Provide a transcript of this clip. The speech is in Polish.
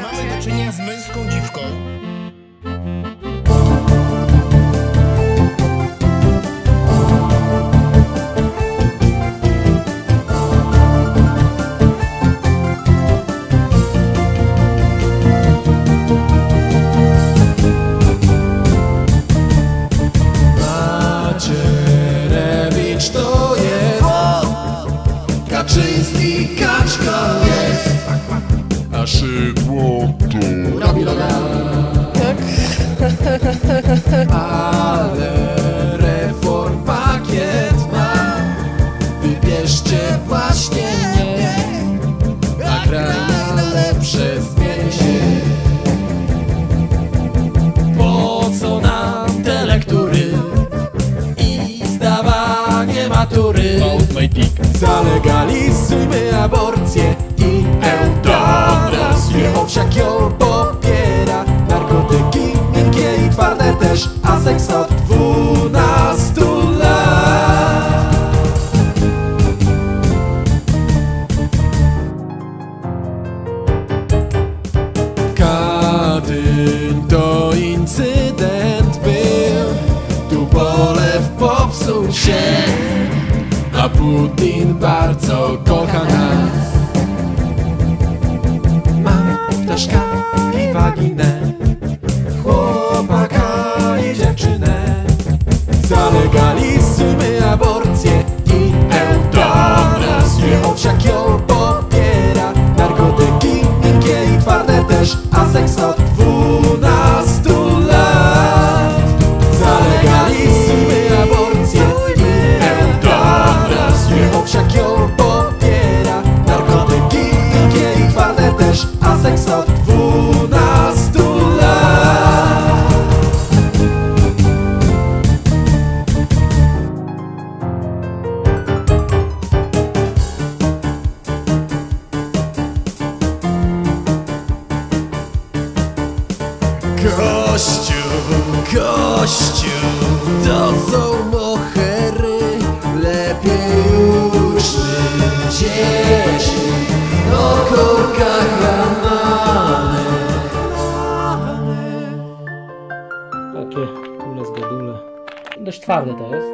Mamy do czynienia z męską dziwką. Macierewicz to jest Kaczyński kaczka Robi loga Tak. Ale reform pakiet ma. Wybierzcie właśnie nie A kraj na lepsze zmieni się Po co nam te lektury i zdawanie matury? Zalegalizujmy aborcję też A seks od dwunastu lat to incydent był. Tu polew popsuł się. A Putin bardzo kocha nas. Mam ptaszka i waginę i dziewczynę. Zalegalizujmy aborcję i eutanazję. Owsiak ją popiera Narkotyki miękkie i twarde też A seks od dwunastu Kościół, kościół, to są mohery Lepiej już gdzieś o korkach ramany Takie kule z gadule. Dość twarde to jest.